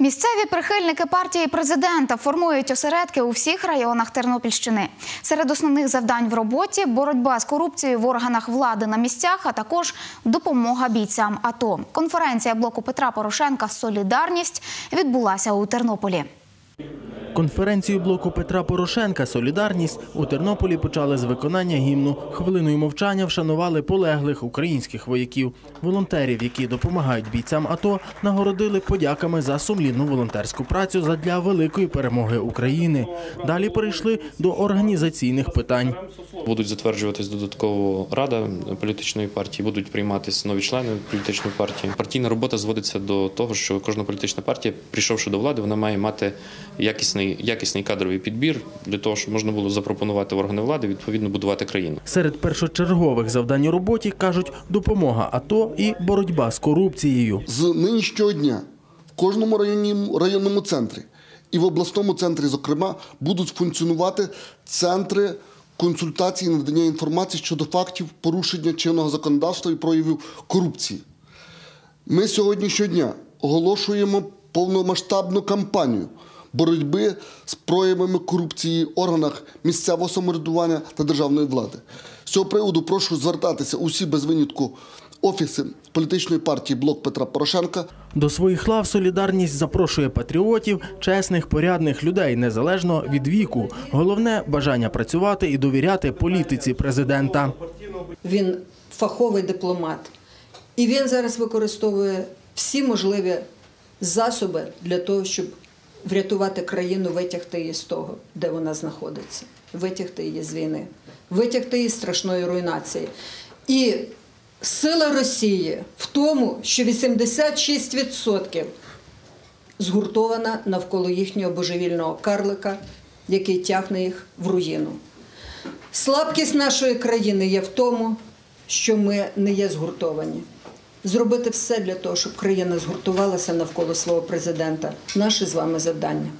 Місцеві прихильники партії президента формують осередки у всіх районах Тернопільщини. Серед основних завдань в роботі боротьба з корупцією в органах влади на місцях, а також допомога бійцям АТО. Конференція блоку Петра Порошенка Солідарність відбулася у Тернополі. Конференцію блоку Петра Порошенка Солідарність у Тернополі почали з виконання гімну. Хвилиною мовчання вшанували полеглих українських вояків. Волонтерів, які допомагають бійцям АТО, нагородили подяками за сумлінну волонтерську працю задля великої перемоги України. Далі перейшли до організаційних питань. Будуть затверджуватись додатково рада політичної партії, будуть прийматися нові члени політичної партії. Партійна робота зводиться до того, що кожна політична партія, прийшовши до влади, вона має мати якісний, якісний кадровий підбір для того, щоб можна було запропонувати в органи влади відповідно будувати країну. Серед першочергових завдань у роботі кажуть допомога АТО і боротьба з корупцією. з нинішнього дня в кожному районному, районному центрі і в обласному центрі, зокрема, будуть функціонувати центри консультації і надання інформації щодо фактів порушення чинного законодавства і проявів корупції. Ми сьогодні щодня оголошуємо повномасштабну кампанію боротьби з проявами корупції в органах місцевого самоврядування та державної влади. З цього приводу прошу звертатися усі без винятку офіси політичної партії Блок Петра Порошенка До своїх лав солідарність запрошує патріотів, чесних, порядних людей, незалежно від віку. Головне бажання працювати і довіряти політиці президента. Він фаховий дипломат. І він зараз використовує всі можливі засоби для того, щоб врятувати країну, витягти її з того, де вона знаходиться, витягти її з війни, витягти її з страшної руйнації. І сила Росії в тому, що 86% згуртована навколо їхнього божевільного карлика, який тягне їх в руїну. Слабкість нашої країни є в тому, що ми не є згуртовані. Зробити все для того, щоб країна згуртувалася навколо свого президента наше з вами завдання.